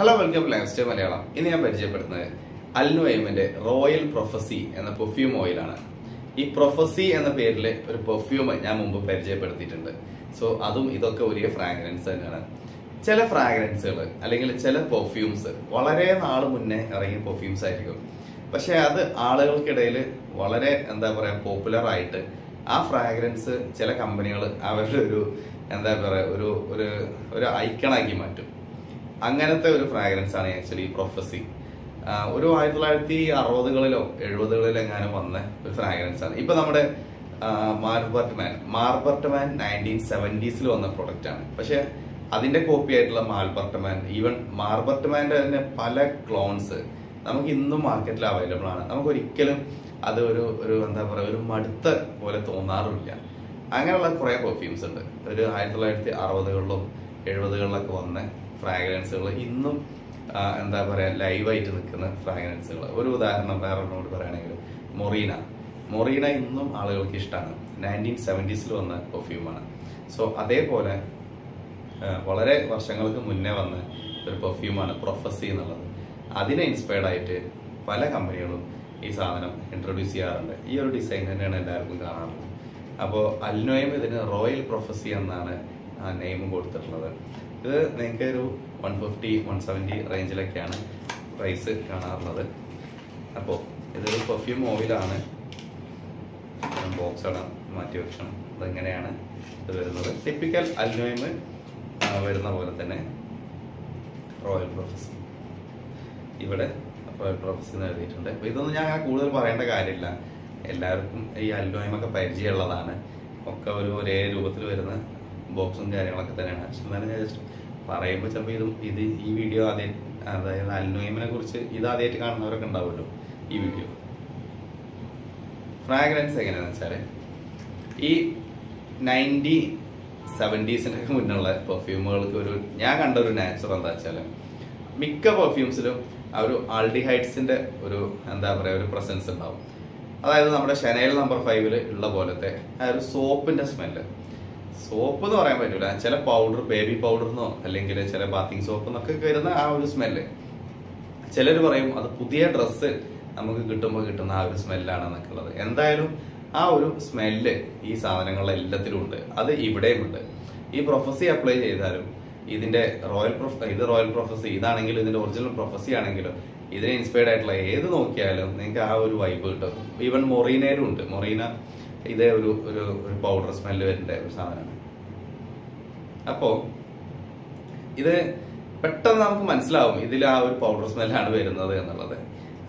Hello welcome lifestyle Malayalam ഇനി ഞാൻ പരിചയപ്പെടുന്നത് അൽനു അൽനുവൈമിന്റെ റോയൽ പ്രൊഫസി എന്ന പെർഫ്യൂം ഓയിലാണ് ഈ പ്രൊഫസി എന്ന പേരിൽ ഒരു പെർഫ്യൂം ഞാൻ മുമ്പ് പരിചയപ്പെടുത്തിയിട്ടുണ്ട്. സോ അതും ഇതൊക്കെ ഒരേ ഫ്രാഗ്രൻസ് തന്നെയാണ്. ചില ഫ്രാഗ്രൻസുകൾ അല്ലെങ്കിൽ ചില പെർഫ്യൂംസ് വളരെ നാൾ മുന്നേ ഇറങ്ങിയ പെർഫ്യൂംസ് ആയിരിക്കും. പക്ഷെ അത് ആളുകൾക്കിടയിൽ വളരെ എന്താ പറയാ പോപ്പുലർ ആയിട്ട് ആ ഫ്രാഗ്രൻസ് ചില കമ്പനികൾ അവരുടെ ഒരു എന്താ പറയാ ഒരു ഒരു ഒരു ഐക്കണാക്കി മാറ്റും. അങ്ങനത്തെ ഒരു ഫ്രാഗ്രൻസ് ആണ് ആക്ച്വലി പ്രൊഫസി ഒരു ആയിരത്തി തൊള്ളായിരത്തി അറുപതുകളിലോ എഴുപതുകളിലോ എങ്ങാനും വന്ന ഒരു ഫ്രാഗ്രൻസ് ആണ്. ഇപ്പൊ നമ്മുടെ മാർബർട്ട് മാർബർട്ട്മാൻ മാർബർട്ട് മാൻ നയന്റീൻ സെവന്റീസിൽ വന്ന പ്രൊഡക്റ്റ് ആണ്. പക്ഷെ അതിന്റെ കോപ്പി ആയിട്ടുള്ള മാർബർട്ട് മാൻ ഈവൻ മാർബർട്ട് മാന്റെ തന്നെ പല ക്ലോൺസ് നമുക്ക് ഇന്നും മാർക്കറ്റിൽ അവൈലബിൾ ആണ്. നമുക്ക് ഒരിക്കലും അത് ഒരു ഒരു എന്താ പറയുക ഒരു മടുത്ത പോലെ തോന്നാറില്ല അങ്ങനെയുള്ള കുറെ പെർഫ്യൂംസ് ഉണ്ട്. ഒരു ആയിരത്തി തൊള്ളായിരത്തി അറുപതുകളിലും എഴുപതുകളിലൊക്കെ വന്ന ഫ്രാഗ്രൻസുകൾ ഇന്നും എന്താ പറയുക ലൈവായിട്ട് നിൽക്കുന്ന ഫ്രാഗ്രൻസുകൾ ഒരു ഉദാഹരണം വേറെ ഒന്നുകൂടി പറയുകയാണെങ്കിൽ മൊറീന. മൊറീന ഇന്നും ആളുകൾക്ക് ഇഷ്ടമാണ് നയന്റീൻ സെവന്റീസിൽ വന്ന പെർഫ്യൂമാണ് സോ അതേപോലെ വളരെ വർഷങ്ങൾക്ക് മുന്നേ വന്ന ഒരു പെർഫ്യൂമാണ് പ്രൊഫസി എന്നുള്ളത്. അതിനെ ഇൻസ്പയർഡ് ആയിട്ട് പല കമ്പനികളും ഈ സാധനം ഇൻട്രൊഡ്യൂസ് ചെയ്യാറുണ്ട്. ഈ ഒരു ഡിസൈൻ തന്നെയാണ് എല്ലാവർക്കും കാണാറുള്ളത്. അപ്പോൾ അൽനോയം ഇതിന് റോയൽ പ്രൊഫസി എന്നാണ് നെയിം കൊടുത്തിട്ടുള്ളത്. ഇത് നിങ്ങൾക്ക് ഒരു വൺ ഫിഫ്റ്റി വൺ സെവന്റി റേഞ്ചിലൊക്കെയാണ് പ്രൈസ് കാണാറുള്ളത്. അപ്പോൾ ഇതൊരു പെർഫ്യൂം ഓയിലാണ് ബോക്സ് ഇടാം മാറ്റി വെക്കണം. അതെങ്ങനെയാണ് ഇത് വരുന്നത്? ടിപ്പിക്കൽ അൽനോയിമ് വരുന്ന പോലെ തന്നെ റോയൽ പ്രൊഫസി ഇവിടെ റോയൽ പ്രൊഫസി എന്ന് എഴുതിയിട്ടുണ്ട്. അപ്പോൾ ഇതൊന്നും ഞാൻ കൂടുതൽ പറയേണ്ട കാര്യമില്ല. എല്ലാവർക്കും ഈ അൽനോയിമൊക്കെ പരിചയമുള്ളതാണ്. ഒക്കെ ഒരു ഒരേ രൂപത്തിൽ വരുന്ന ബോക്സും കാര്യങ്ങളൊക്കെ തന്നെയാണ്. എന്നാലും ഞാൻ ജസ്റ്റ് പറയുമ്പോൾ ചിലപ്പോൾ ഇതും ഇത് ഈ വീഡിയോ ആദ്യം അതായത് അൽനോയിമിനെ കുറിച്ച് ഇത് ആദ്യമായിട്ട് കാണുന്നവരൊക്കെ ഉണ്ടാവുമല്ലോ ഈ വീഡിയോ ഫ്രാഗ്രൻസ് എങ്ങനെയാണെന്ന് വെച്ചാൽ ഈ നയന്റി സെവന്റീസിന്റെ ഒക്കെ മുന്നുള്ള പെർഫ്യൂമുകൾക്ക് ഒരു ഞാൻ കണ്ട ഒരു നാച്ചുറൽ എന്താ വെച്ചാൽ മിക്ക പെർഫ്യൂംസിലും ആ ഒരു ആൾഡിഹൈഡ്സിന്റെ ഒരു എന്താ പറയുക ഒരു പ്രസൻസ് ഉണ്ടാവും. അതായത് നമ്മുടെ ഷെനയിൽ നമ്പർ ഫൈവിൽ ഉള്ള പോലത്തെ ആ ഒരു സോപ്പിന്റെ സ്മെല്ല് സോപ്പ് എന്ന് പറയാൻ പറ്റൂല. ചില പൗഡർ ബേബി പൗഡർന്നോ അല്ലെങ്കിൽ ചില ബാത്തിങ് സോപ്പ് എന്നൊക്കെ വരുന്ന ആ ഒരു സ്മെല്ല് ചിലർ പറയും അത് പുതിയ ഡ്രസ്സ് നമുക്ക് കിട്ടുമ്പോൾ കിട്ടുന്ന ആ ഒരു സ്മെല്ലാണെന്നൊക്കെ ഉള്ളത്. എന്തായാലും ആ ഒരു സ്മെല്ല് ഈ സാധനങ്ങളെല്ലാത്തിലും ഉണ്ട്. അത് ഇവിടെയും ഉണ്ട്. ഈ പ്രൊഫസി അപ്ലൈ ചെയ്താലും ഇതിന്റെ റോയൽ പ്രൊഫ ഇത് റോയൽ പ്രൊഫസി ഇതാണെങ്കിലും ഇതിന്റെ ഒറിജിനൽ പ്രൊഫസി ആണെങ്കിലും ഇതിനെ ഇൻസ്പയർഡ് ആയിട്ടുള്ള ഏത് നോക്കിയാലും നിങ്ങൾക്ക് ആ ഒരു വൈബ് കിട്ടും. ഈവൻ മൊറീനയിലും ഉണ്ട്. മൊറീന ഇതേ ഒരു ഒരു പൗഡർ സ്മെല്ല് വരുന്ന ഒരു സാധനമാണ്. അപ്പോ ഇത് പെട്ടെന്ന് നമുക്ക് മനസ്സിലാവും ഇതിൽ ആ ഒരു പൗഡർ സ്മെല്ലാണ് വരുന്നത് എന്നുള്ളത്.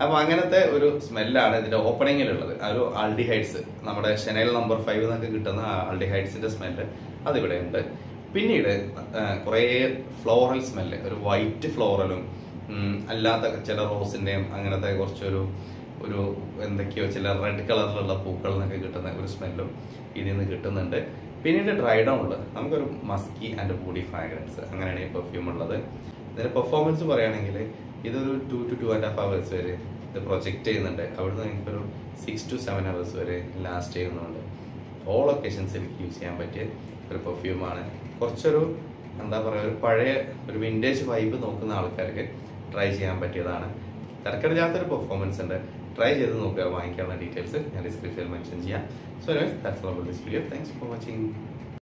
അപ്പോൾ അങ്ങനത്തെ ഒരു സ്മെല്ലാണ് ഇതിന്റെ ഓപ്പണിങ്ങിലുള്ളത് ആ ഒരു ആൾഡിഹൈഡ്സ് നമ്മുടെ ഷെനൽ നമ്പർ ഫൈവ് എന്നൊക്കെ കിട്ടുന്ന ആ ആൾഡിഹൈഡ്സിന്റെ സ്മെല്ല് അതിവിടെ ഉണ്ട്. പിന്നീട് കുറേ ഫ്ലോറൽ സ്മെല്ല് ഒരു വൈറ്റ് ഫ്ലോറലും അല്ലാത്ത ചില റോസിന്റെയും അങ്ങനത്തെ കുറച്ചൊരു ഒരു എന്തൊക്കെയോ ചില റെഡ് കളറിലുള്ള പൂക്കൾ നിന്നൊക്കെ കിട്ടുന്ന ഒരു സ്മെല്ലും ഇതിൽ നിന്ന് കിട്ടുന്നുണ്ട്. പിന്നീട് ഡ്രൈ ഡൗൺ ഉള്ളത്. നമുക്കൊരു മസ്കി ആൻഡ് ബോഡി ഫ്രാഗ്രൻസ് അങ്ങനെയാണ് ഈ പെർഫ്യൂം ഉള്ളത്. ഇതിന്റെ പെർഫോമൻസ് പറയുകയാണെങ്കിൽ ഇതൊരു two two two and half hours വരെ ഇത് പ്രൊജക്റ്റ് ചെയ്യുന്നുണ്ട്. അവിടുന്ന് നിങ്ങൾക്കൊരു സിക്സ് ടു സെവൻ അവേഴ്സ് വരെ ലാസ്റ്റ് ചെയ്യുന്നുണ്ട്. ഓൾ ഒക്കേഷൻസിൽ യൂസ് ചെയ്യാൻ പറ്റിയ ഒരു പെർഫ്യൂമാണ് കുറച്ചൊരു എന്താ പറയുക ഒരു പഴയ ഒരു വിന്റേജ് വൈബ് നോക്കുന്ന ആൾക്കാർക്ക് ട്രൈ ചെയ്യാൻ പറ്റിയതാണ്. തിരക്കടില്ലാത്തൊരു പെർഫോമൻസ് ഉണ്ട്. ട്രൈ ചെയ്ത് നോക്കുക വാങ്ങിക്കാനുള്ള ഡീറ്റെയിൽസ് ഞാൻ ഡിസ്ക്രിപ്ഷനിൽ മെൻഷൻ ചെയ്യാം. So this video thanks for watching